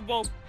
bom, bom.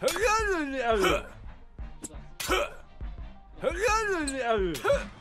哼哼哼哼哼哼哼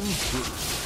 Enfim.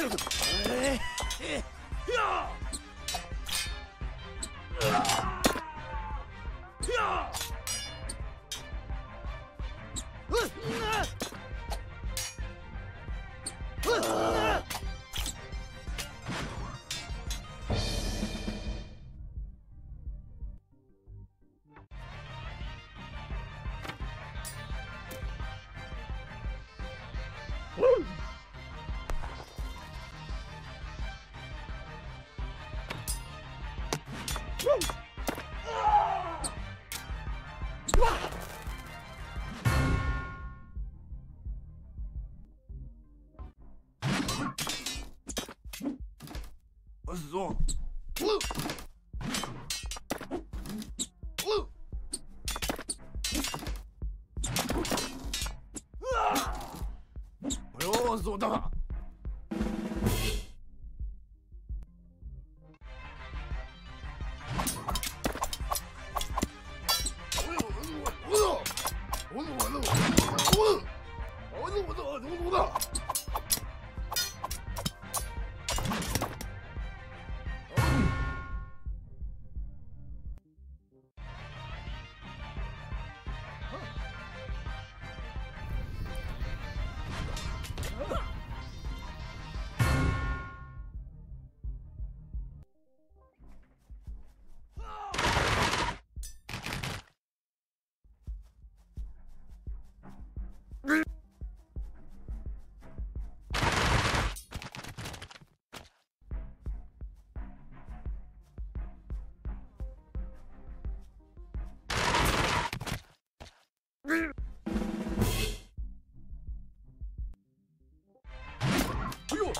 Get よそうだ。冬を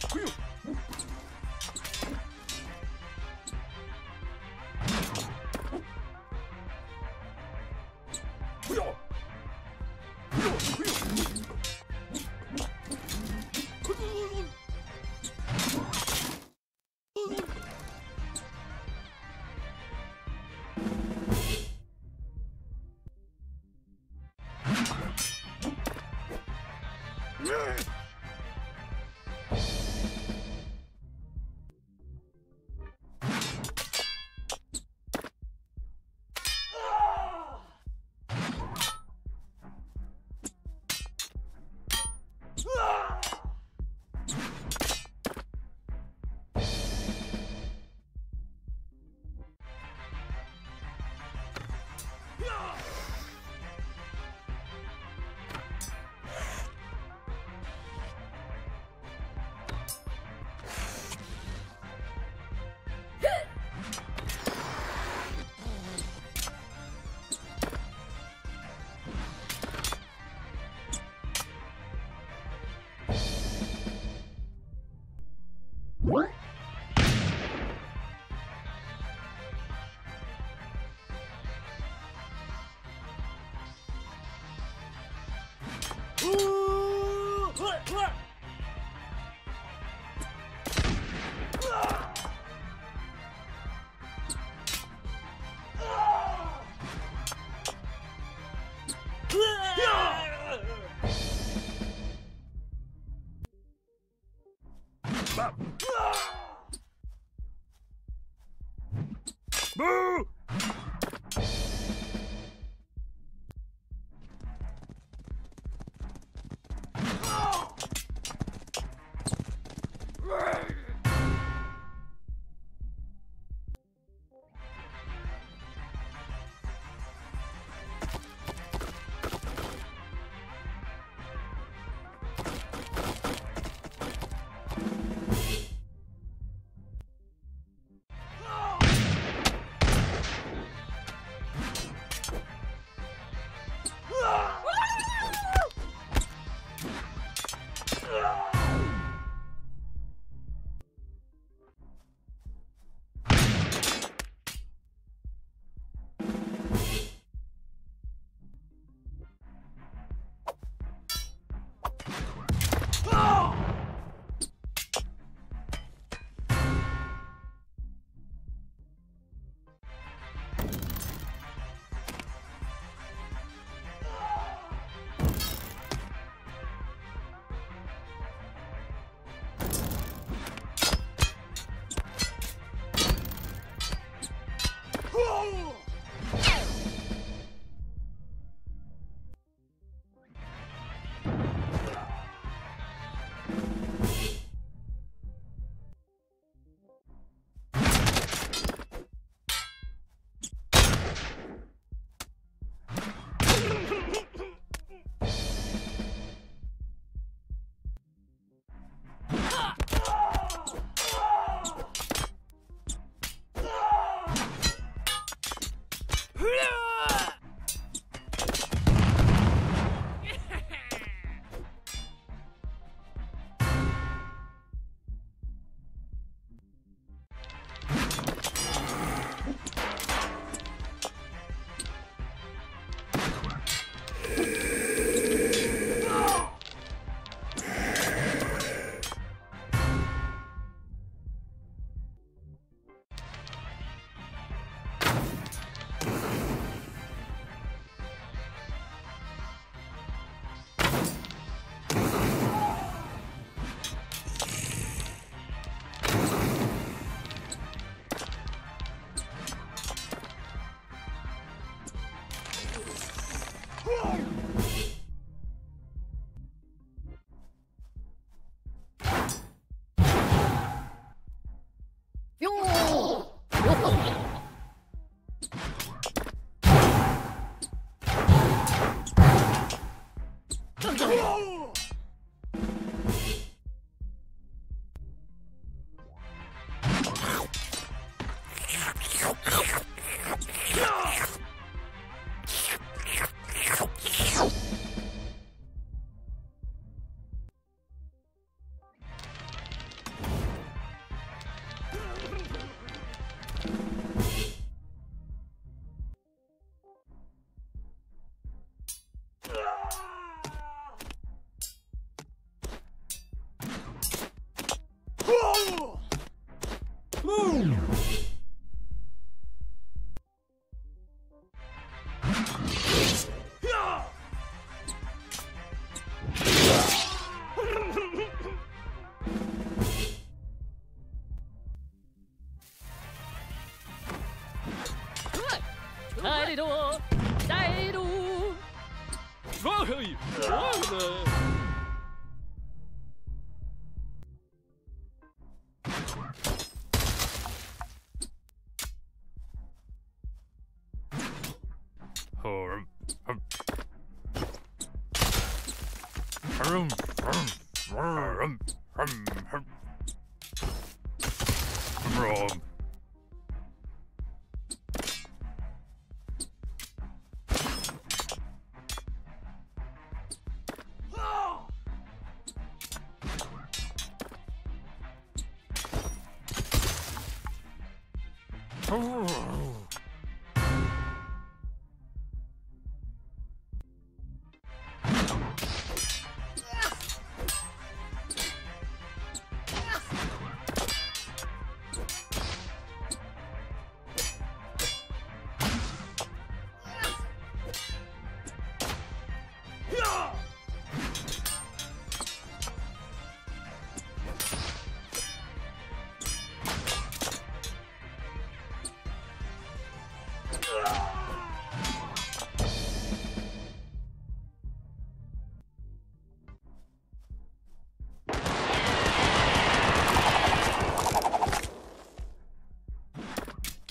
Oh.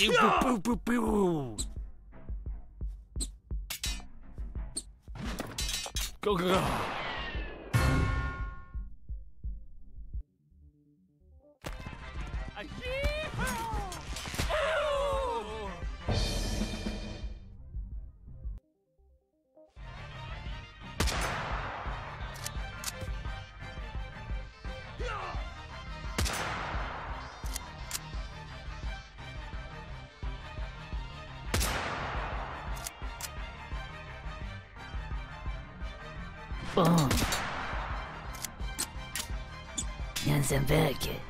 piu, piu, piu, piu. Boom. Jensen Berke.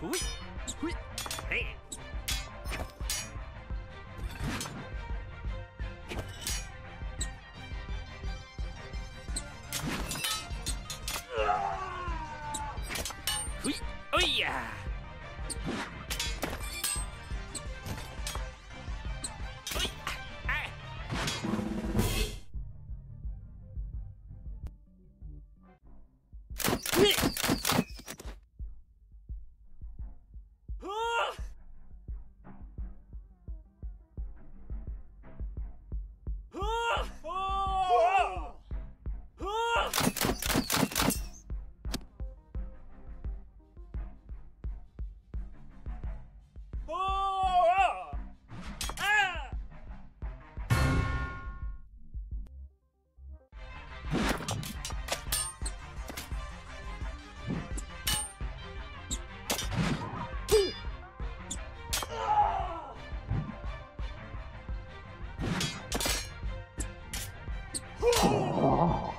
Who's 哦。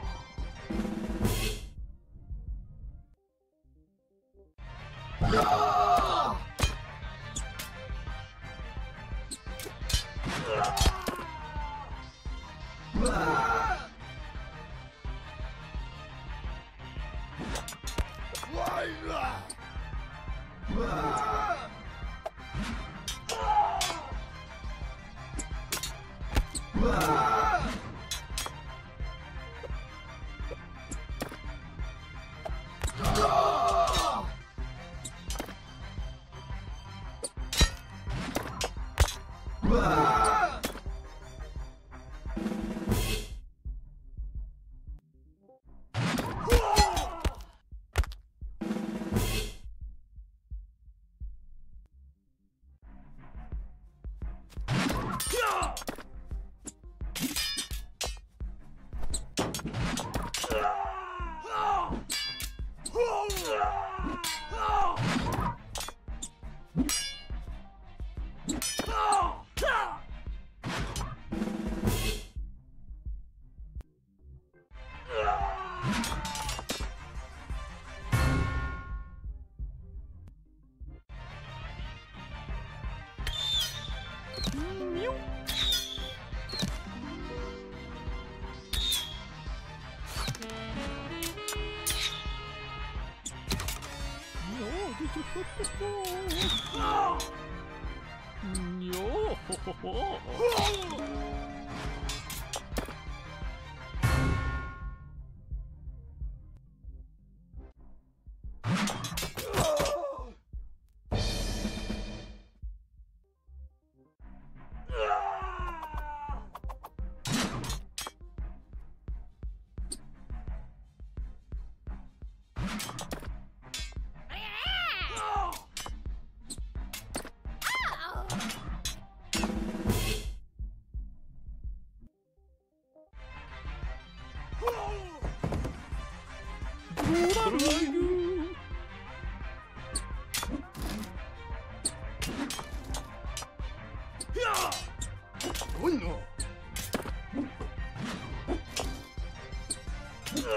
Uno.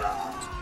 Ah!